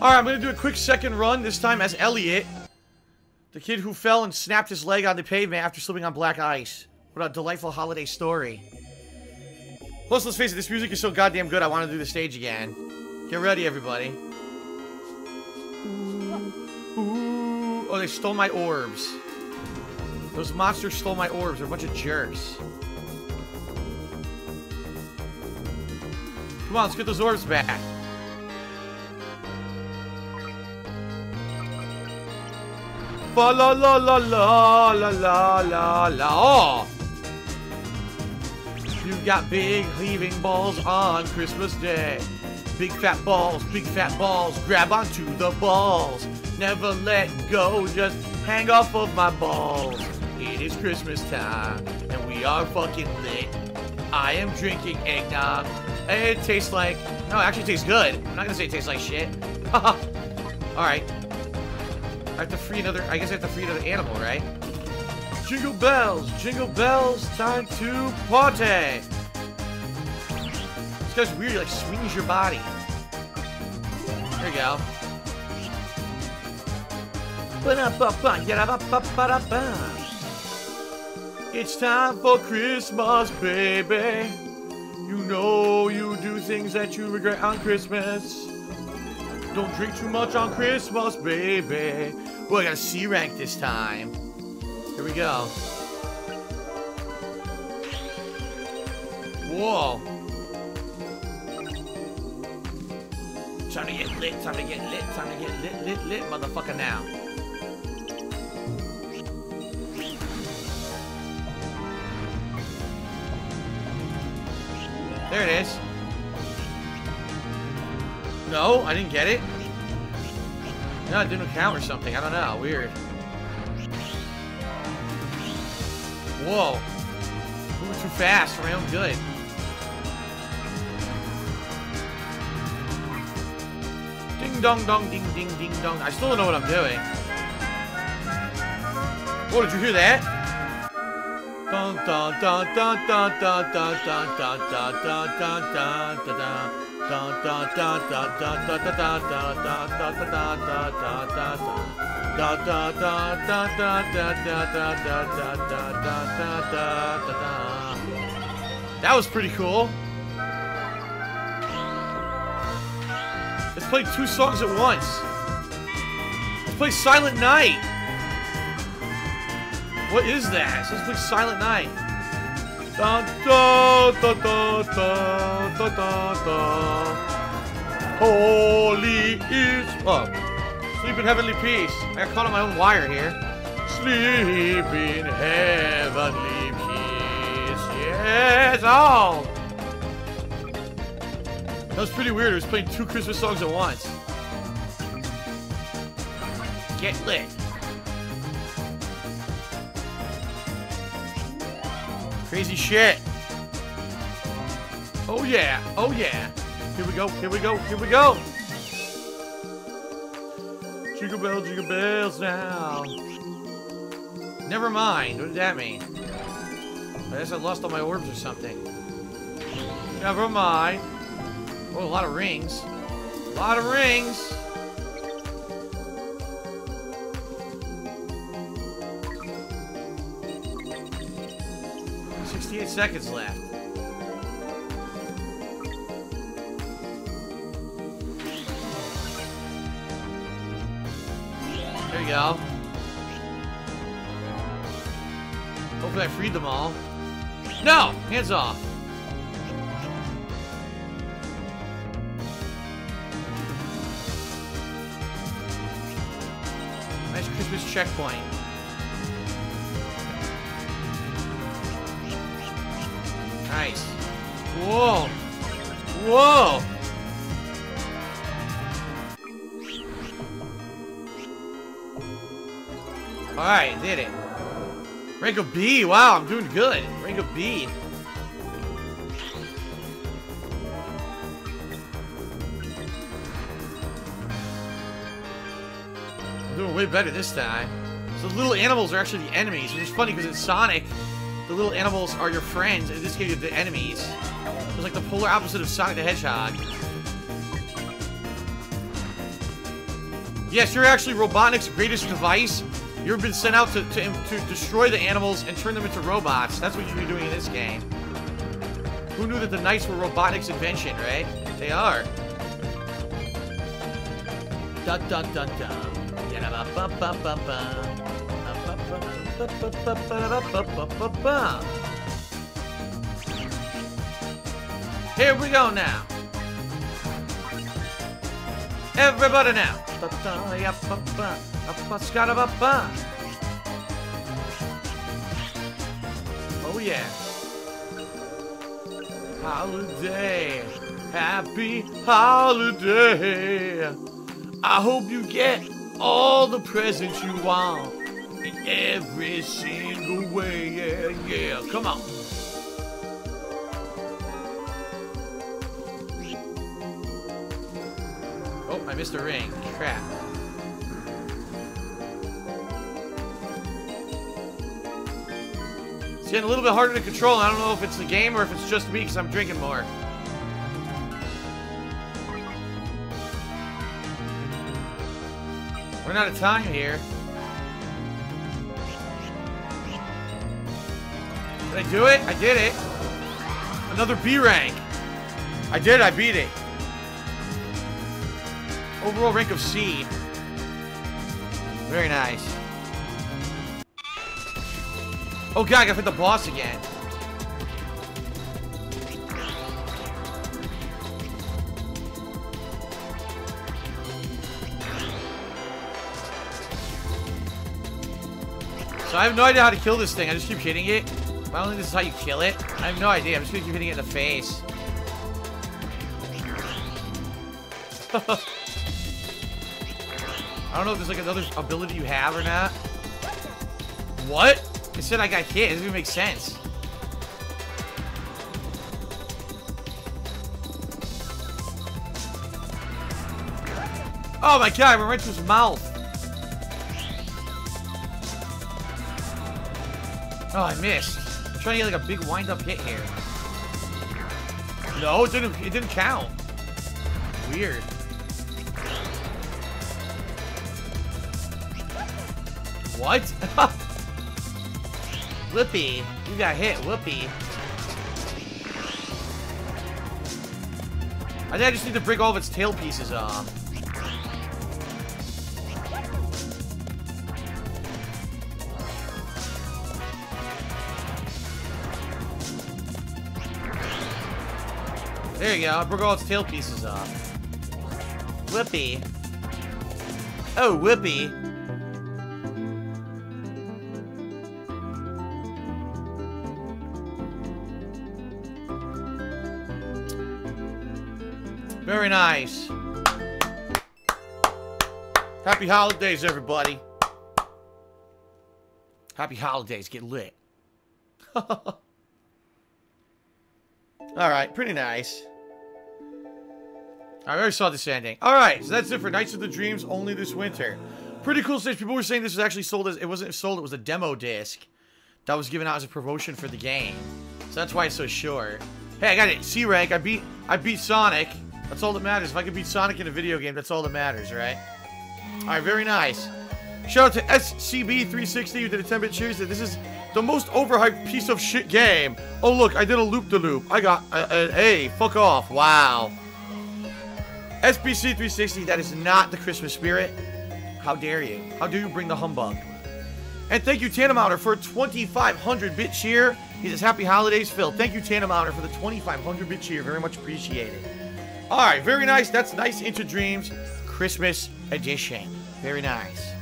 Alright, I'm gonna do a quick second run, this time as Elliot. The kid who fell and snapped his leg on the pavement after slipping on black ice. What a delightful holiday story. Plus, let's face it, this music is so goddamn good, I want to do the stage again. Get ready, everybody. Ooh. Oh, they stole my orbs. Those monsters stole my orbs. They're a bunch of jerks. Come on, let's get those orbs back. Fa la la la la la la la la. Oh! You got big heaving balls on Christmas Day. Big fat balls, big fat balls, grab onto the balls. Never let go, just hang off of my balls. It is Christmas time, and we are fucking lit. I am drinking eggnog. It tastes like... No, it actually tastes good. I'm not gonna say it tastes like shit. Alright. I have to free another... I guess I have to free another animal, right? Jingle bells, jingle bells, time to party! This guy's weird, he like swings your body. There you go. It's time for Christmas, baby. You know you do things that you regret on Christmas. Don't drink too much on Christmas, baby. Well, I got a C rank this time. Here we go. Whoa. Time to get lit, time to get lit, time to get lit, lit, lit, motherfucker now. There it is. No, I didn't get it. No, it didn't count or something. I don't know. Weird. Whoa. Moving too fast own good. Ding dong dong ding ding ding dong. I still don't know what I'm doing. Oh, did you hear that? Dun dun dun dun dun dun dun dun dun dun dun dun dun dun dun dun dun dun dun dun dun dun dun dun dun dun dun dun dun. Da da da da da da da da da da da da da da da da. That was pretty cool. Let's play two songs at once. Let's play Silent Night. What is that? Let's play Silent Night. Da da da da da da da da. Holy is oh. Sleep in heavenly peace. I got caught on my own wire here. Sleep in heavenly peace. Yes, oh. That was pretty weird. I was playing two Christmas songs at once. Get lit. Crazy shit. Oh yeah, oh yeah. Here we go, here we go, here we go. Jingle bells, jingle bells now. Never mind, what did that mean? I guess I lost all my orbs or something. Never mind. Oh, a lot of rings. A lot of rings. Sixty-eight seconds left. Hopefully I freed them all. No! Hands off. Nice Christmas checkpoint. Nice. Whoa! Whoa! Alright, did it. Rank of B, wow, I'm doing good. Rank of B. I'm doing way better this time. So the little animals are actually the enemies, which is funny because in Sonic, the little animals are your friends, and in this game, you're the enemies. It's like the polar opposite of Sonic the Hedgehog. Yes, you're actually Robotnik's greatest device. You've been sent out to, to, to destroy the animals and turn them into robots. That's what you're doing in this game. Who knew that the Nights were Robotnik's invention, right? They are. Dun dun dun dun. Here we go now. Everybody now. Oh yeah. Holiday. Happy holiday. I hope you get all the presents you want in every single way. Yeah, yeah. Come on. Oh, I missed a ring. Crap. It's getting a little bit harder to control. I don't know if it's the game or if it's just me because I'm drinking more. We're out of time here. Did I do it? I did it. Another B rank. I did, I beat it. Overall rank of C. Very nice. Oh god, I gotta hit the boss again. So I have no idea how to kill this thing. I just keep hitting it. I don't think this is how you kill it. I have no idea. I'm just gonna keep hitting it in the face. I don't know if there's like another ability you have or not. What? It said I got hit. It doesn't even make sense. Oh my god, I went right to his mouth. Oh, I missed. I'm trying to get like a big wind-up hit here. No, it didn't. It didn't count. Weird. What? Whoopi, you got hit. Whoopi. I think I just need to break all of its tail pieces off. There you go. I broke all its tail pieces off. Whoopi. Oh, Whoopi. Very nice. Happy holidays, everybody. Happy holidays. Get lit. All right, pretty nice. I already saw this ending. All right, so that's it for Nights of the Dreams only this winter. Pretty cool stage. People were saying this was actually sold as it wasn't sold. It was a demo disc that was given out as a promotion for the game. So that's why it's so short. Hey, I got it. C rank. I beat. I beat Sonic. That's all that matters. If I can beat Sonic in a video game, that's all that matters, right? All right, very nice. Shout out to SCB360 who did a 10-bit cheers. This is the most overhyped piece of shit game. Oh, look, I did a loop-de-loop. -loop. I got uh, uh, an A. Fuck off. Wow. SBC360, that is not the Christmas spirit. How dare you? How do you bring the humbug? And thank you, Tanamouter, for 2,500-bit cheer. He says, Happy Holidays, Phil. Thank you, Tanamouter, for the 2,500-bit cheer. Very much appreciated. All right, very nice. That's Nights Into Dreams Christmas Edition. Very nice.